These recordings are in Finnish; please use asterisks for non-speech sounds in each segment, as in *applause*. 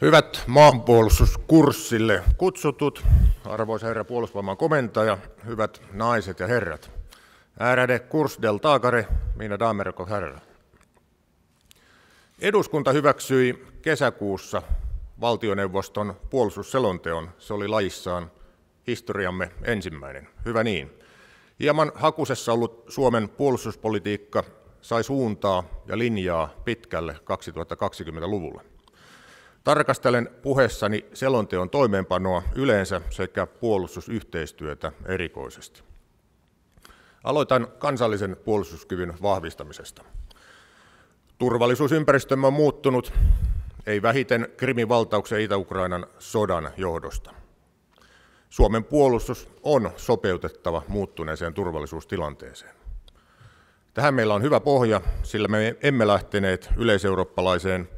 Hyvät maanpuolustuskurssille kutsutut, arvoisa herra puolustusvoiman komentaja, hyvät naiset ja herrat. Ärade kursdeltagare, mina damer och herrar. Eduskunta hyväksyi kesäkuussa valtioneuvoston puolustusselonteon. Se oli lajissaan historiamme ensimmäinen. Hyvä niin. Hieman hakusessa ollut Suomen puolustuspolitiikka sai suuntaa ja linjaa pitkälle 2020-luvulle. Tarkastelen puheessani selonteon toimeenpanoa yleensä sekä puolustusyhteistyötä erikoisesti. Aloitan kansallisen puolustuskyvyn vahvistamisesta. Turvallisuusympäristömme on muuttunut, ei vähiten Krimin valtauksen Itä-Ukrainan sodan johdosta. Suomen puolustus on sopeutettava muuttuneeseen turvallisuustilanteeseen. Tähän meillä on hyvä pohja, sillä me emme lähteneet yleiseurooppalaiseen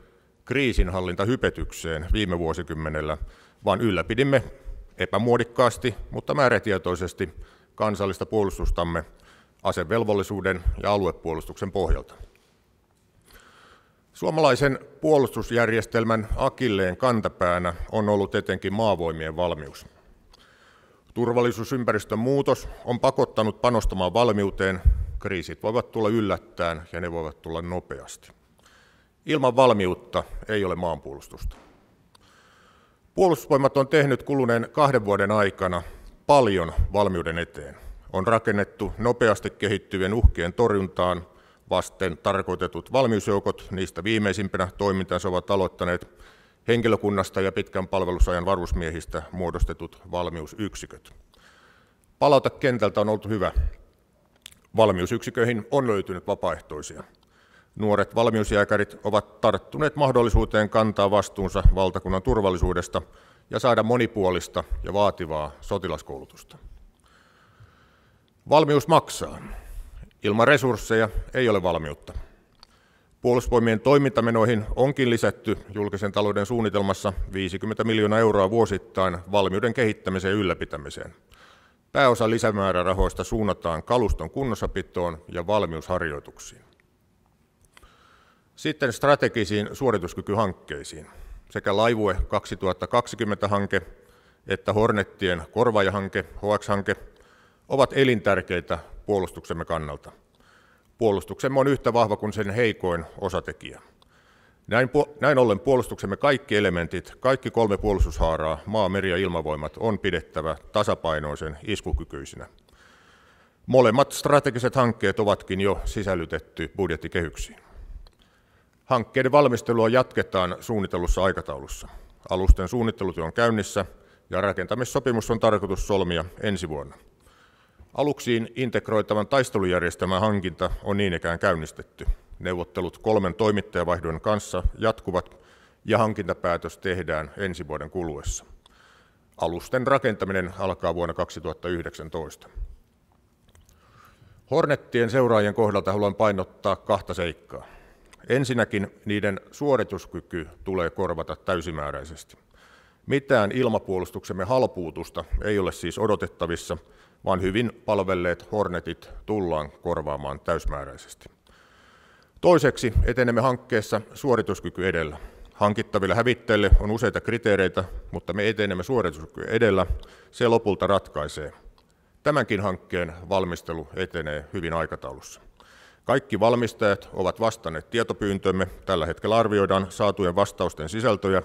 kriisinhallintahypetykseen viime vuosikymmenellä, vaan ylläpidimme epämuodikkaasti, mutta määrätietoisesti kansallista puolustustamme asevelvollisuuden ja aluepuolustuksen pohjalta. Suomalaisen puolustusjärjestelmän akilleen kantapäänä on ollut etenkin maavoimien valmius. Turvallisuusympäristön muutos on pakottanut panostamaan valmiuteen. Kriisit voivat tulla yllättäen ja ne voivat tulla nopeasti. Ilman valmiutta ei ole maanpuolustusta. Puolustusvoimat on tehnyt kuluneen kahden vuoden aikana paljon valmiuden eteen. On rakennettu nopeasti kehittyvien uhkien torjuntaan vasten tarkoitetut valmiusjoukot. Niistä viimeisimpänä toimintansa ovat aloittaneet henkilökunnasta ja pitkän palvelusajan varusmiehistä muodostetut valmiusyksiköt. Palauta kentältä on ollut hyvä. Valmiusyksiköihin on löytynyt vapaaehtoisia. Nuoret valmiusjääkärit ovat tarttuneet mahdollisuuteen kantaa vastuunsa valtakunnan turvallisuudesta ja saada monipuolista ja vaativaa sotilaskoulutusta. Valmius maksaa. Ilman resursseja ei ole valmiutta. Puolustusvoimien toimintamenoihin onkin lisätty julkisen talouden suunnitelmassa 50 miljoonaa euroa vuosittain valmiuden kehittämiseen ja ylläpitämiseen. Pääosa lisämäärärahoista suunnataan kaluston kunnossapitoon ja valmiusharjoituksiin. Sitten strategisiin suorituskykyhankkeisiin. Sekä Laivue 2020-hanke että Hornettien korvaajahanke, HX-hanke, ovat elintärkeitä puolustuksemme kannalta. Puolustuksemme on yhtä vahva kuin sen heikoin osatekijä. Näin, näin ollen puolustuksemme kaikki elementit, kaikki kolme puolustushaaraa, maa, meri ja ilmavoimat, on pidettävä tasapainoisen iskukykyisinä. Molemmat strategiset hankkeet ovatkin jo sisällytetty budjettikehyksiin. Hankkeiden valmistelua jatketaan suunnitellussa aikataulussa. Alusten suunnittelutyö on käynnissä ja rakentamissopimus on tarkoitus solmia ensi vuonna. Aluksiin integroitavan taistelujärjestelmän hankinta on niin ikään käynnistetty. Neuvottelut kolmen toimittajavaihdon kanssa jatkuvat ja hankintapäätös tehdään ensi vuoden kuluessa. Alusten rakentaminen alkaa vuonna 2019. Hornettien seuraajien kohdalta haluan painottaa kahta seikkaa. Ensinnäkin niiden suorituskyky tulee korvata täysimääräisesti. Mitään ilmapuolustuksemme halpuutusta ei ole siis odotettavissa, vaan hyvin palvelleet Hornetit tullaan korvaamaan täysmääräisesti. Toiseksi etenemme hankkeessa suorituskyky edellä. Hankittaville hävittäjille on useita kriteereitä, mutta me etenemme suorituskyky edellä. Se lopulta ratkaisee. Tämänkin hankkeen valmistelu etenee hyvin aikataulussa. Kaikki valmistajat ovat vastanneet tietopyyntömme. Tällä hetkellä arvioidaan saatujen vastausten sisältöjä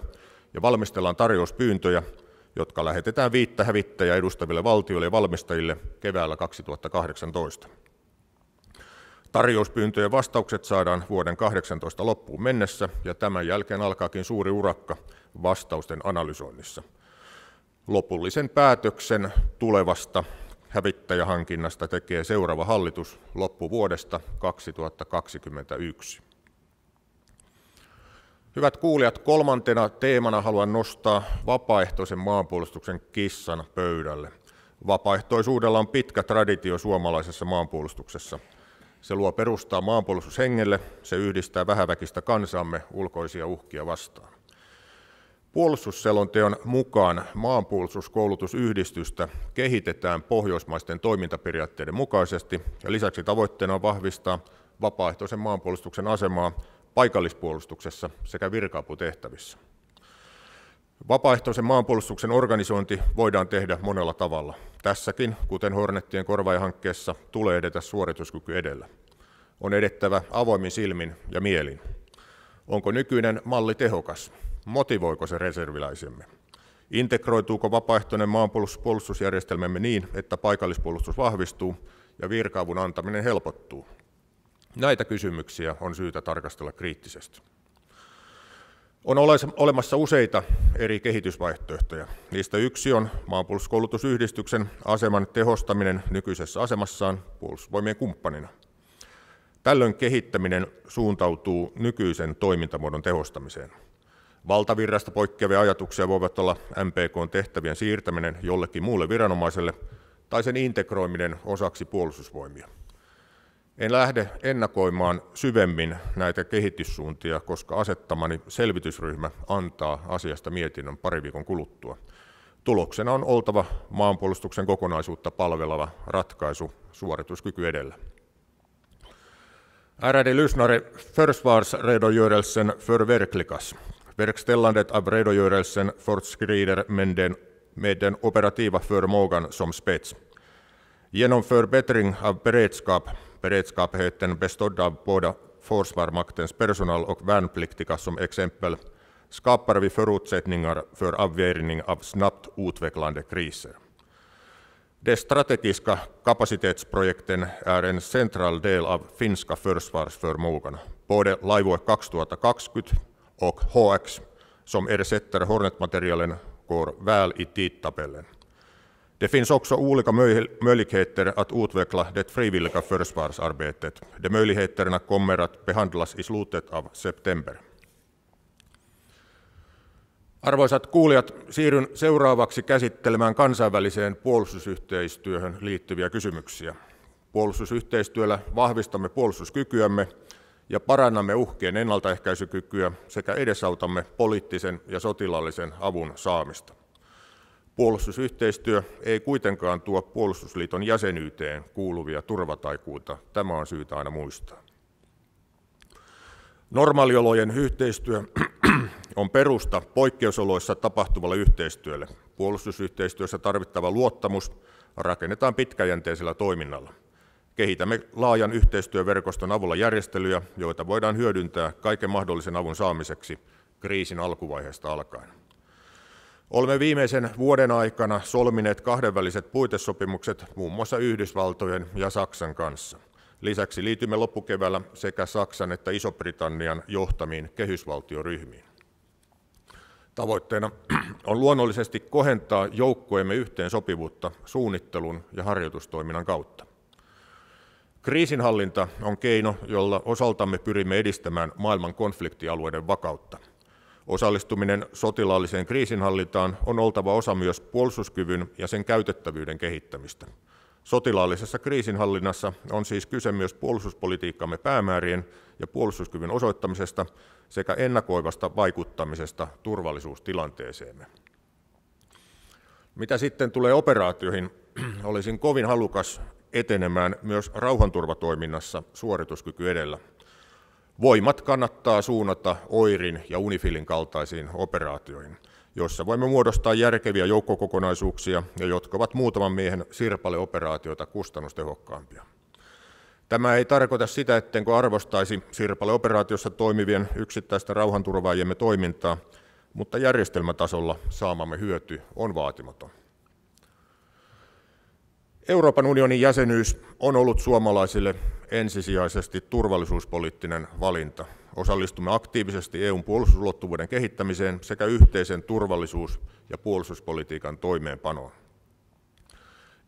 ja valmistellaan tarjouspyyntöjä, jotka lähetetään viittä hävittäjä edustaville valtioille ja valmistajille keväällä 2018. Tarjouspyyntöjen vastaukset saadaan vuoden 18 loppuun mennessä ja tämän jälkeen alkaakin suuri urakka vastausten analysoinnissa. Lopullisen päätöksen tulevasta hävittäjähankinnasta tekee seuraava hallitus loppuvuodesta 2021. Hyvät kuulijat, kolmantena teemana haluan nostaa vapaaehtoisen maanpuolustuksen kissan pöydälle. Vapaaehtoisuudella on pitkä traditio suomalaisessa maanpuolustuksessa. Se luo perustaa maanpuolustushengelle, se yhdistää vähäväkistä kansaamme ulkoisia uhkia vastaan. Puolustusselonteon mukaan maanpuolustuskoulutusyhdistystä kehitetään pohjoismaisten toimintaperiaatteiden mukaisesti ja lisäksi tavoitteena on vahvistaa vapaaehtoisen maanpuolustuksen asemaa paikallispuolustuksessa sekä virka-aputehtävissä. Vapaaehtoisen maanpuolustuksen organisointi voidaan tehdä monella tavalla. Tässäkin, kuten Hornettien korvaajahankkeessa, tulee edetä suorituskyky edellä. On edettävä avoimin silmin ja mielin. Onko nykyinen malli tehokas? Motivoiko se reserviläisemme? Integroituuko vapaaehtoinen maanpuolustusjärjestelmämme niin, että paikallispuolustus vahvistuu ja virkaavun antaminen helpottuu? Näitä kysymyksiä on syytä tarkastella kriittisesti. On olemassa useita eri kehitysvaihtoehtoja. Niistä yksi on maanpuolustuskoulutusyhdistyksen aseman tehostaminen nykyisessä asemassaan puolustusvoimien kumppanina. Tällöin kehittäminen suuntautuu nykyisen toimintamuodon tehostamiseen. Valtavirrasta poikkeavia ajatuksia voivat olla MPKn tehtävien siirtäminen jollekin muulle viranomaiselle tai sen integroiminen osaksi puolustusvoimia. En lähde ennakoimaan syvemmin näitä kehityssuuntia, koska asettamani selvitysryhmä antaa asiasta mietinnön pari viikon kuluttua. Tuloksena on oltava maanpuolustuksen kokonaisuutta palveleva ratkaisu suorituskyky edellä. Ärade lyssnare, försvarsredogörelsen förverkligas. Verkställandet av redogörelsen fortskrider med den, med den operativa förmågan som spets. Genom förbättring av beredskap beredskapheten bestådd av båda Försvarsmaktens personal och värnpliktiga som exempel skapar vi förutsättningar för avvärjning av snabbt utvecklande kriser. De strategiska kapacitetsprojekten är en central del av finska försvarsförmågan. Både Laivue 2020 och HX som ersätter Hornet-materialen går väl i tidtabellen. Det finns också olika möjligheter att utveckla det frivilliga försvarsarbetet. De möjligheterna kommer att behandlas i slutet av september. Arvoisat kuulijat, siirryn seuraavaksi käsittelemään kansainväliseen puolustusyhteistyöhön liittyviä kysymyksiä. Puolustusyhteistyöllä vahvistamme puolustuskykyämme ja parannamme uhkien ennaltaehkäisykykyä sekä edesautamme poliittisen ja sotilaallisen avun saamista. Puolustusyhteistyö ei kuitenkaan tuo puolustusliiton jäsenyyteen kuuluvia turvataikuita. Tämä on syytä aina muistaa. Normaaliolojen yhteistyö *clears throat* on perusta poikkeusoloissa tapahtuvalle yhteistyölle. Puolustusyhteistyössä tarvittava luottamus rakennetaan pitkäjänteisellä toiminnalla. Kehitämme laajan yhteistyöverkoston avulla järjestelyjä, joita voidaan hyödyntää kaiken mahdollisen avun saamiseksi kriisin alkuvaiheesta alkaen. Olemme viimeisen vuoden aikana solmineet kahdenväliset puitesopimukset muun muassa Yhdysvaltojen ja Saksan kanssa. Lisäksi liitymme loppukeväällä sekä Saksan että Iso-Britannian johtamiin kehysvaltioryhmiin. Tavoitteena *clears throat* on luonnollisesti kohentaa joukkoemme yhteensopivuutta suunnittelun ja harjoitustoiminnan kautta. Kriisinhallinta on keino, jolla osaltamme pyrimme edistämään maailman konfliktialueiden vakautta – Osallistuminen sotilaalliseen kriisinhallintaan on oltava osa myös puolustuskyvyn ja sen käytettävyyden kehittämistä. Sotilaallisessa kriisinhallinnassa on siis kyse myös puolustuspolitiikkamme päämäärien ja puolustuskyvyn osoittamisesta sekä ennakoivasta vaikuttamisesta turvallisuustilanteeseemme. Mitä sitten tulee operaatioihin, olisin kovin halukas etenemään myös rauhanturvatoiminnassa suorituskyky edellä – Voimat kannattaa suunnata OIRin ja UNIFILin kaltaisiin operaatioihin, joissa voimme muodostaa järkeviä joukkokokonaisuuksia ja jotka ovat muutaman miehen sirpaleoperaatioita kustannustehokkaampia. Tämä ei tarkoita sitä, ettenkö arvostaisi sirpaleoperaatiossa toimivien yksittäisten rauhanturvaajiemme toimintaa, mutta järjestelmätasolla saamamme hyöty on vaatimaton. Euroopan unionin jäsenyys on ollut suomalaisille ensisijaisesti turvallisuuspoliittinen valinta. Osallistumme aktiivisesti EUn puolustusulottuvuuden kehittämiseen sekä yhteisen turvallisuus- ja puolustuspolitiikan toimeenpanoon.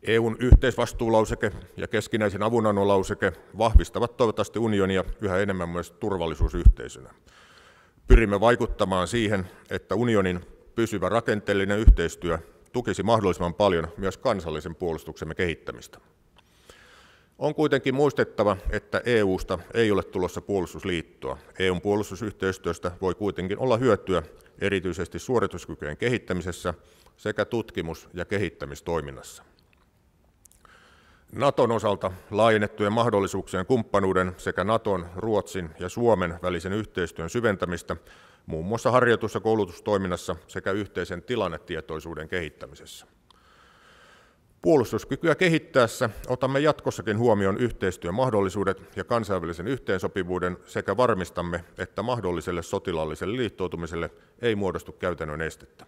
EUn yhteisvastuulauseke ja keskinäisen avunannon lauseke vahvistavat toivottavasti unionia yhä enemmän myös turvallisuusyhteisönä. Pyrimme vaikuttamaan siihen, että unionin pysyvä rakenteellinen yhteistyö tukisi mahdollisimman paljon myös kansallisen puolustuksemme kehittämistä. On kuitenkin muistettava, että EUsta ei ole tulossa puolustusliittoa. EUn puolustusyhteistyöstä voi kuitenkin olla hyötyä erityisesti suorituskykyjen kehittämisessä sekä tutkimus- ja kehittämistoiminnassa. Naton osalta laajennettujen mahdollisuuksien kumppanuuden sekä Naton, Ruotsin ja Suomen välisen yhteistyön syventämistä muun muassa harjoitus- ja koulutustoiminnassa sekä yhteisen tilannetietoisuuden kehittämisessä. Puolustuskykyä kehittäessä otamme jatkossakin huomioon yhteistyömahdollisuudet ja kansainvälisen yhteensopivuuden sekä varmistamme, että mahdolliselle sotilaalliselle liittoutumiselle ei muodostu käytännön estettä.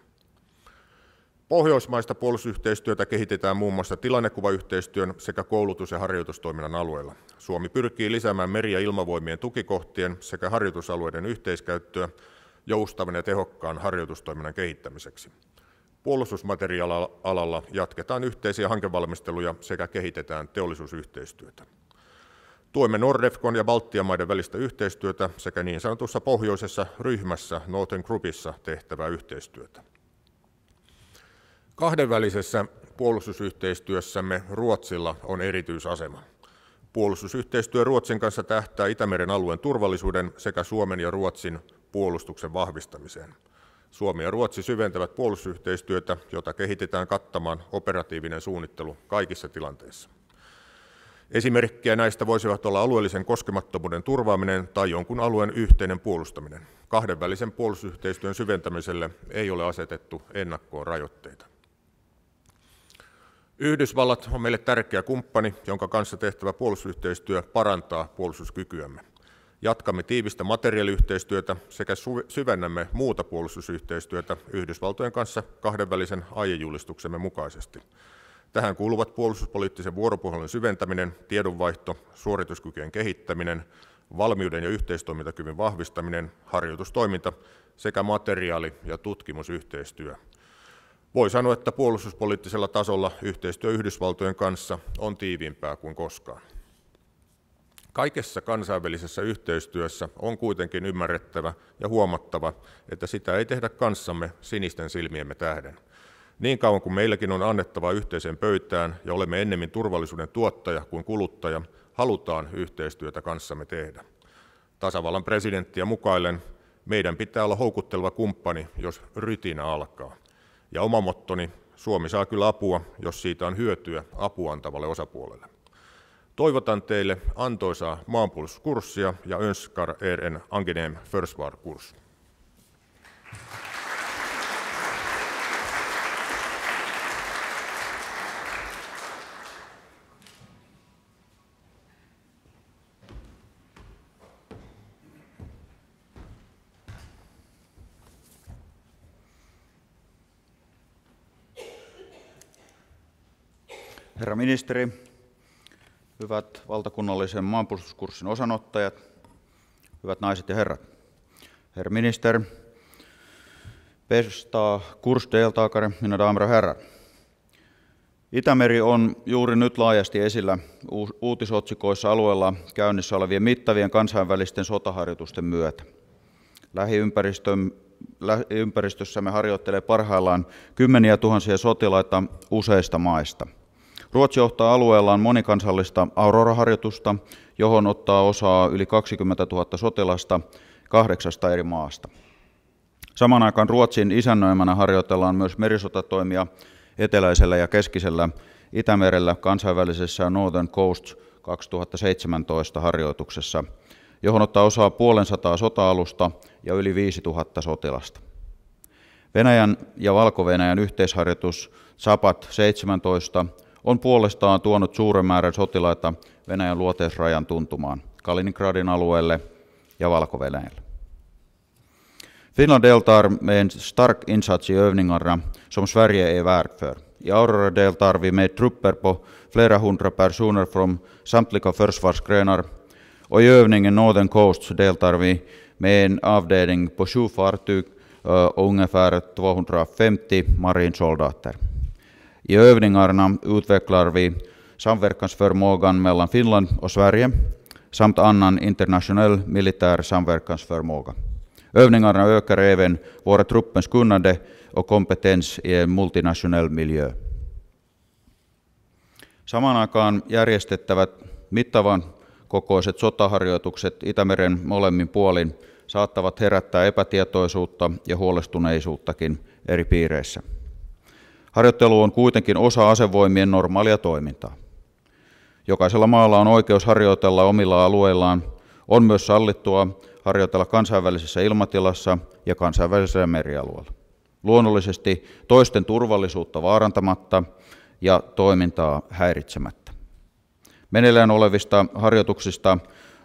Pohjoismaista puolustusyhteistyötä kehitetään muun muassa tilannekuvayhteistyön sekä koulutus- ja harjoitustoiminnan alueella. Suomi pyrkii lisäämään meri- ja ilmavoimien tukikohtien sekä harjoitusalueiden yhteiskäyttöä joustavan ja tehokkaan harjoitustoiminnan kehittämiseksi. Puolustusmateriaalilla jatketaan yhteisiä hankevalmisteluja sekä kehitetään teollisuusyhteistyötä. Tuemme Nordefcon ja Baltian maiden välistä yhteistyötä sekä niin sanotussa pohjoisessa ryhmässä Northern Groupissa tehtävää yhteistyötä. Kahdenvälisessä puolustusyhteistyössämme Ruotsilla on erityisasema. Puolustusyhteistyö Ruotsin kanssa tähtää Itämeren alueen turvallisuuden sekä Suomen ja Ruotsin puolustuksen vahvistamiseen. Suomi ja Ruotsi syventävät puolustusyhteistyötä, jota kehitetään kattamaan operatiivinen suunnittelu kaikissa tilanteissa. Esimerkkejä näistä voisivat olla alueellisen koskemattomuuden turvaaminen tai jonkun alueen yhteinen puolustaminen. Kahdenvälisen puolustusyhteistyön syventämiselle ei ole asetettu ennakkoon rajoitteita. Yhdysvallat on meille tärkeä kumppani, jonka kanssa tehtävä puolustusyhteistyö parantaa puolustuskykyämme. Jatkamme tiivistä materiaaliyhteistyötä sekä syvennämme muuta puolustusyhteistyötä Yhdysvaltojen kanssa kahdenvälisen aiejulistuksemme mukaisesti. Tähän kuuluvat puolustuspoliittisen vuoropuhelun syventäminen, tiedonvaihto, suorituskykyjen kehittäminen, valmiuden ja yhteistoimintakyvyn vahvistaminen, harjoitustoiminta sekä materiaali- ja tutkimusyhteistyö. Voi sanoa, että puolustuspoliittisella tasolla yhteistyö Yhdysvaltojen kanssa on tiiviimpää kuin koskaan. Kaikessa kansainvälisessä yhteistyössä on kuitenkin ymmärrettävä ja huomattava, että sitä ei tehdä kanssamme sinisten silmiemme tähden. Niin kauan kuin meilläkin on annettava yhteiseen pöytään ja olemme ennemmin turvallisuuden tuottaja kuin kuluttaja, halutaan yhteistyötä kanssamme tehdä. Tasavallan presidenttiä mukaillen meidän pitää olla houkutteleva kumppani, jos rytinä alkaa. Ja oma mottoni, Suomi saa kyllä apua, jos siitä on hyötyä apuantavalle osapuolelle. Toivotan teille antoisaa maanpuolustuskurssia ja önskar er en angenehm försvarkurs. Herra ministeri, hyvät valtakunnallisen maanpuolustuskurssin osanottajat, hyvät naiset ja herrat. Herr minister, bästa kursdeltagare, mina damer och herrar. Itämeri on juuri nyt laajasti esillä uutisotsikoissa alueella käynnissä olevien mittavien kansainvälisten sotaharjoitusten myötä. Lähiympäristössämme harjoittelee parhaillaan kymmeniä tuhansia sotilaita useista maista – Ruotsi johtaa alueellaan monikansallista Aurora-harjoitusta, johon ottaa osaa yli 20 000 sotilasta kahdeksasta eri maasta. Samaan aikaan Ruotsin isännöimänä harjoitellaan myös merisotatoimia eteläisellä ja keskisellä Itämerellä kansainvälisessä Northern Coast 2017 harjoituksessa, johon ottaa osaa puolen sataa sota-alusta ja yli 5000 sotilasta. Venäjän ja Valko-Venäjän yhteisharjoitus Sapat 17 on puolestaan tuonut suuren määrän sotilaita Venäjän luoteisrajan tuntumaan Kaliningradin alueelle ja valko -Venäjälle. Finland deltar med en stark insats i övningarna som Sverige är värd för. I Aurora deltar vi med trupper på flera hundra personer från samtliga försvarsgrenar och i övningen Northern Coast deltar vi med en avdelning på sju fartyg och ungefär 250 marinsoldater. I övningarna utvecklar vi samverkansförmågan mellan Finland och Sverige samt annan internationell militär samverkansförmåga. Övningarna ökar även våra truppens kunnande och kompetens i en multinationell miljö. Samaan aikaan järjestettävät mittavan kokoiset sotaharjoitukset Itämeren molemmin puolin saattavat herättää epätietoisuutta ja huolestuneisuuttakin eri piireissä. Harjoittelu on kuitenkin osa asevoimien normaalia toimintaa. Jokaisella maalla on oikeus harjoitella omilla alueillaan On myös sallittua harjoitella kansainvälisessä ilmatilassa ja kansainvälisellä merialueella. Luonnollisesti toisten turvallisuutta vaarantamatta ja toimintaa häiritsemättä. Meneillään olevista harjoituksista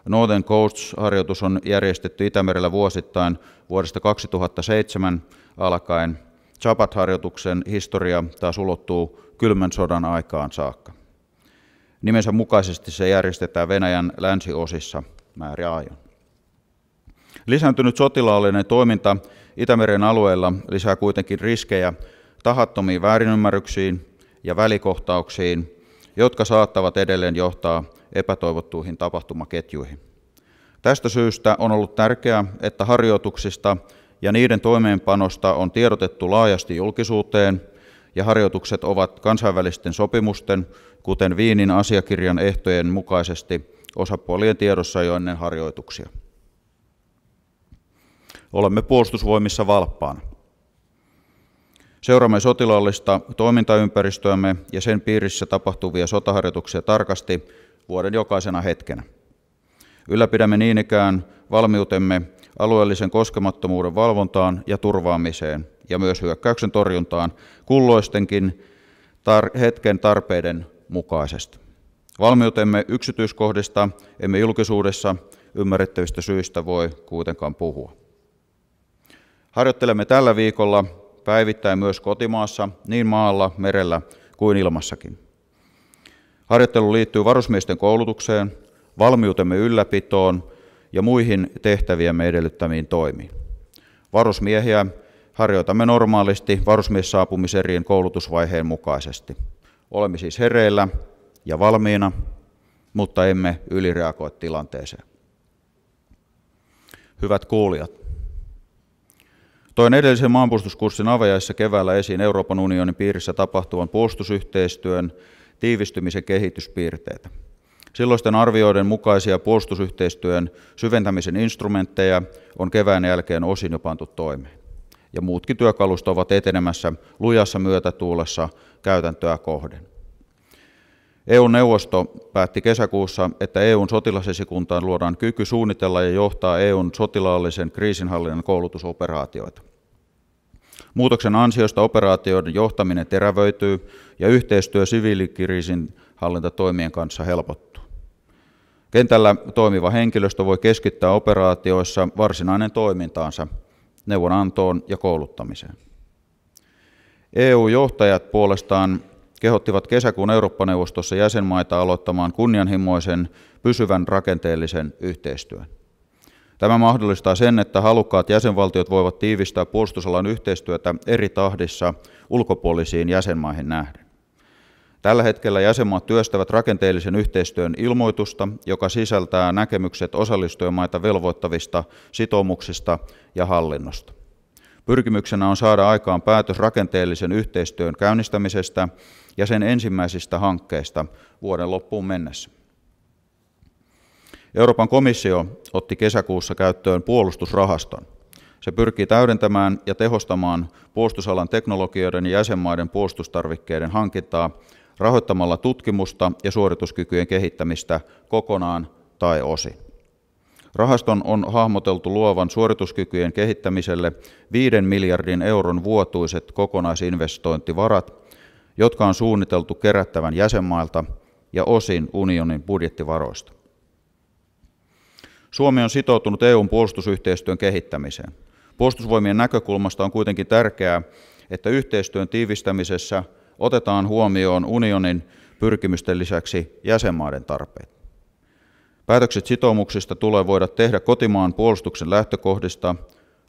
Northern Coast-harjoitus on järjestetty Itämerellä vuosittain vuodesta 2007 alkaen. Chapat-harjoituksen historia taas ulottuu kylmän sodan aikaan saakka. Nimensä mukaisesti se järjestetään Venäjän länsiosissa määräajon. Lisääntynyt sotilaallinen toiminta Itämeren alueella lisää kuitenkin riskejä tahattomiin väärinymmärryksiin ja välikohtauksiin, jotka saattavat edelleen johtaa epätoivottuihin tapahtumaketjuihin. Tästä syystä on ollut tärkeää, että harjoituksista ja niiden toimeenpanosta on tiedotettu laajasti julkisuuteen ja harjoitukset ovat kansainvälisten sopimusten, kuten Viinin asiakirjan ehtojen mukaisesti osapuolien tiedossa jo ennen harjoituksia. Olemme puolustusvoimissa valppaana. Seuraamme sotilaallista toimintaympäristöämme ja sen piirissä tapahtuvia sotaharjoituksia tarkasti vuoden jokaisena hetkenä. Ylläpidämme niin ikään valmiutemme alueellisen koskemattomuuden valvontaan ja turvaamiseen ja myös hyökkäyksen torjuntaan kulloistenkin tar- hetken tarpeiden mukaisesti. Valmiutemme yksityiskohdista emme julkisuudessa ymmärrettävistä syistä voi kuitenkaan puhua. Harjoittelemme tällä viikolla päivittäin myös kotimaassa, niin maalla, merellä kuin ilmassakin. Harjoittelu liittyy varusmiesten koulutukseen, valmiutemme ylläpitoon ja muihin tehtäviämme edellyttämiin toimiin. Varusmiehiä harjoitamme normaalisti varusmiessaapumiserien koulutusvaiheen mukaisesti. Olemme siis hereillä ja valmiina, mutta emme ylireagoi tilanteeseen. Hyvät kuulijat, toin edellisen maanpuolustuskurssin avajaissa keväällä esiin Euroopan unionin piirissä tapahtuvan puolustusyhteistyön tiivistymisen kehityspiirteitä. Silloisten arvioiden mukaisia puolustusyhteistyön syventämisen instrumentteja on kevään jälkeen osin jo pantu toimeen. Ja muutkin työkalusta ovat etenemässä lujassa myötätuulessa käytäntöä kohden. EU-neuvosto päätti kesäkuussa, että EUn sotilasesikuntaan luodaan kyky suunnitella ja johtaa EUn sotilaallisen kriisinhallinnan koulutusoperaatioita. Muutoksen ansiosta operaatioiden johtaminen terävöityy ja yhteistyö siviilikriisin hallintatoimien kanssa helpottuu. Kentällä toimiva henkilöstö voi keskittää operaatioissa varsinainen toimintaansa neuvonantoon ja kouluttamiseen. EU-johtajat puolestaan kehottivat kesäkuun Eurooppa-neuvostossa jäsenmaita aloittamaan kunnianhimoisen pysyvän rakenteellisen yhteistyön. Tämä mahdollistaa sen, että halukkaat jäsenvaltiot voivat tiivistää puolustusalan yhteistyötä eri tahdissa ulkopuolisiin jäsenmaihin nähden. Tällä hetkellä jäsenmaat työstävät rakenteellisen yhteistyön ilmoitusta, joka sisältää näkemykset osallistujamaita velvoittavista sitoumuksista ja hallinnosta. Pyrkimyksenä on saada aikaan päätös rakenteellisen yhteistyön käynnistämisestä ja sen ensimmäisistä hankkeista vuoden loppuun mennessä. Euroopan komissio otti kesäkuussa käyttöön puolustusrahaston. Se pyrkii täydentämään ja tehostamaan puolustusalan teknologioiden ja jäsenmaiden puolustustarvikkeiden hankintaa rahoittamalla tutkimusta ja suorituskykyjen kehittämistä kokonaan tai osin. Rahaston on hahmoteltu luovan suorituskykyjen kehittämiselle 5 miljardin euron vuotuiset kokonaisinvestointivarat, jotka on suunniteltu kerättävän jäsenmailta ja osin unionin budjettivaroista. Suomi on sitoutunut EUn puolustusyhteistyön kehittämiseen. Puolustusvoimien näkökulmasta on kuitenkin tärkeää, että yhteistyön tiivistämisessä otetaan huomioon unionin pyrkimysten lisäksi jäsenmaiden tarpeet. Päätökset sitoumuksista tulee voida tehdä kotimaan puolustuksen lähtökohdista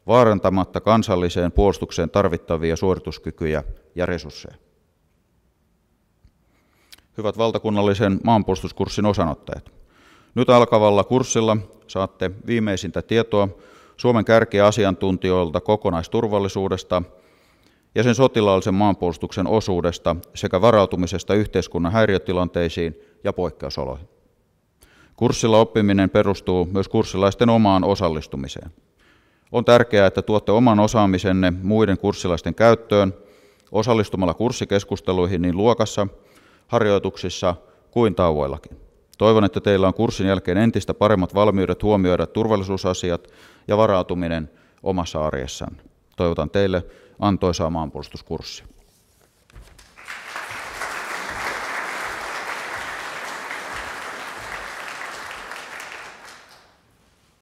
vaarantamatta kansalliseen puolustukseen tarvittavia suorituskykyjä ja resursseja. Hyvät valtakunnallisen maanpuolustuskurssin osanottajat. Nyt alkavalla kurssilla saatte viimeisintä tietoa Suomen kärkiasiantuntijoilta kokonaisturvallisuudesta ja sen sotilaallisen maanpuolustuksen osuudesta sekä varautumisesta yhteiskunnan häiriötilanteisiin ja poikkeusoloihin. Kurssilla oppiminen perustuu myös kurssilaisten omaan osallistumiseen. On tärkeää, että tuotte oman osaamisenne muiden kurssilaisten käyttöön osallistumalla kurssikeskusteluihin niin luokassa, harjoituksissa kuin tauoillakin. Toivon, että teillä on kurssin jälkeen entistä paremmat valmiudet huomioida turvallisuusasiat ja varautuminen omassa arjessanne. Toivotan teille antoisaa maanpuolustuskurssia.